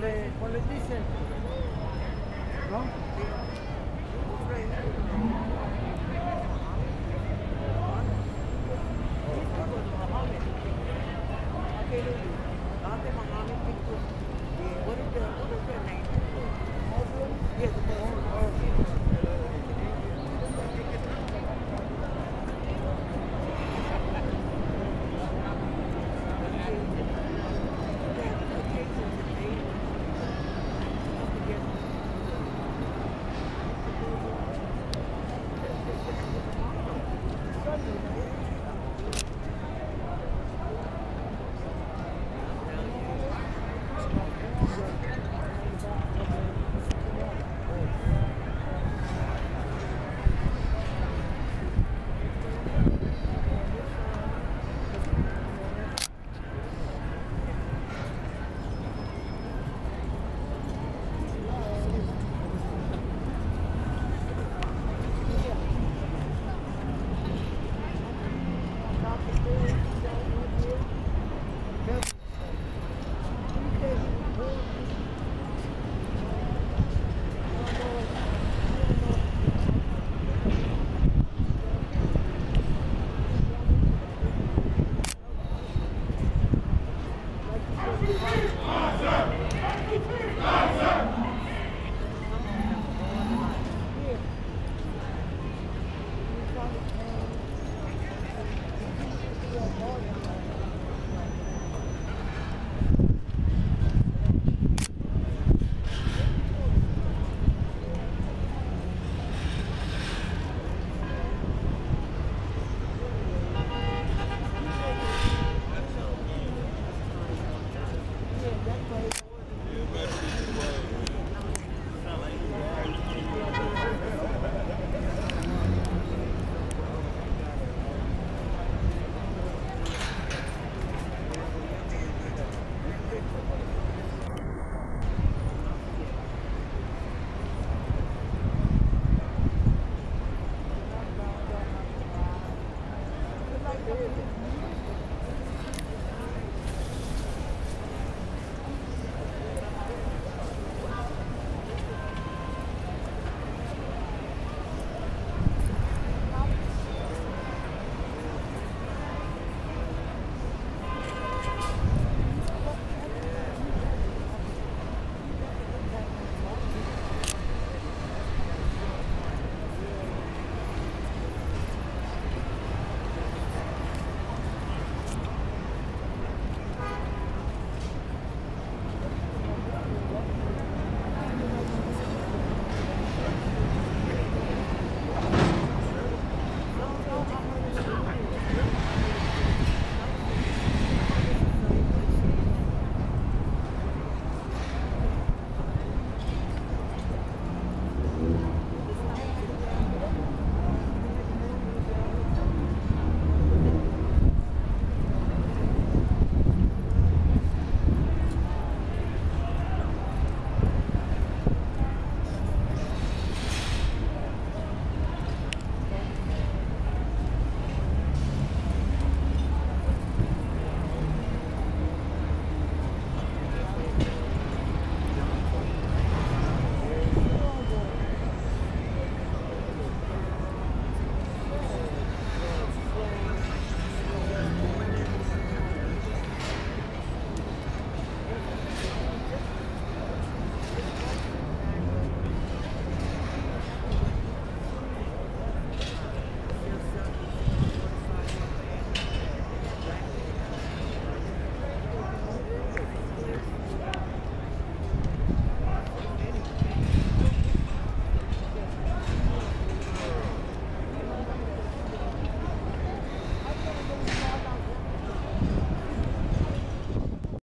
sobre, ¿cuál les dicen? ¿No?